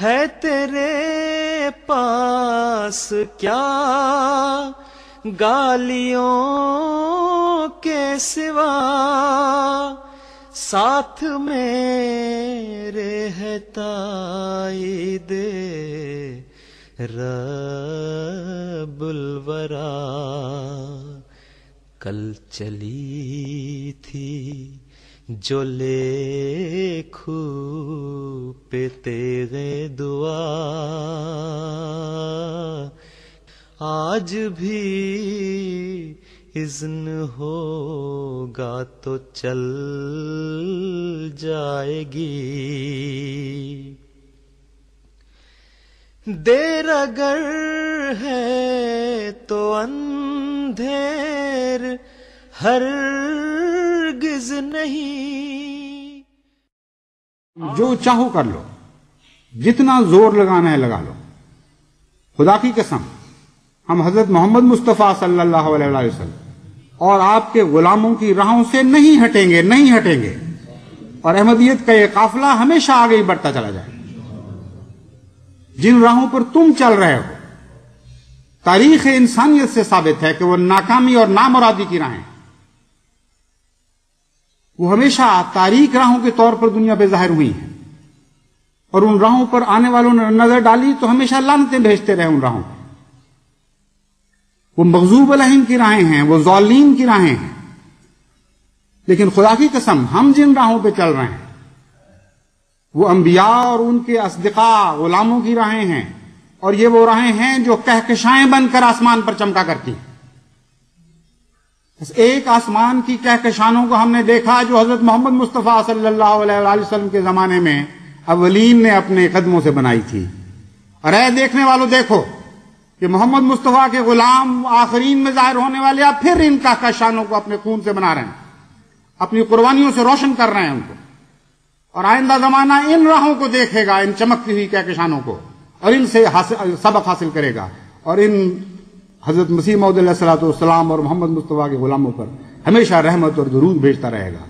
है तेरे पास क्या? गालियों के सिवा साथ मेरे है दे रबुलवरा। कल चली थी जो ले पे तेरे दुआ। आज भी इज्न होगा तो चल जाएगी। देर अगर है तो अंधेर हर गिज नहीं। जो चाहो कर लो। जितना ज़ोर लगाना है लगा लो। खुदा की कसम, हम हज़रत मोहम्मद मुस्तफ़ा सल्लल्लाहु अलैहि वसल्लम और आपके गुलामों की राहों से नहीं हटेंगे नहीं हटेंगे। और अहमदियत का यह काफिला हमेशा आगे ही बढ़ता चला जाए। जिन राहों पर तुम चल रहे हो तारीख इंसानियत से साबित है कि वो नाकामी और नामुरादी की राहें वो हमेशा तारीख राहों के तौर पर दुनिया पे ज़ाहिर हुई हैं। और उन राहों पर आने वालों ने नज़र डाली तो हमेशा लानतें भेजते रहे उन राहों वो मकजूब अलहिम की राहें हैं, वो जौलीन की राहें हैं। लेकिन खुदा की कसम, हम जिन राहों पे चल रहे हैं, वो अंबिया और उनके असदिका गुलामों की राहें हैं। और ये वो राहें हैं जो कहकशाएँ बनकर आसमान पर चमका करती हैं। एक आसमान की कहकशानों को हमने देखा जो हज़रत मोहम्मद मुस्तफ़ा सल्लल्लाहु अलैहि के जमाने में अवलीन ने अपने कदमों से बनाई थी। और ऐ देखने वालों देखो कि मोहम्मद मुस्तफ़ा के गुलाम आखरीन में ज़ाहिर होने वाले अब फिर इन कहकशानों को अपने खून से बना रहे हैं, अपनी कुर्बानियों से रोशन कर रहे हैं उनको। और आइंदा जमाना इन राहों को देखेगा, इन चमकती हुई कहकशानों को, और इनसे सबक हासिल करेगा, और इन हज़रत मसीह मौदलाम और मोहम्मद मुस्तफ़ा के गुलामों पर हमेशा रहमत और दरूद भेजता रहेगा।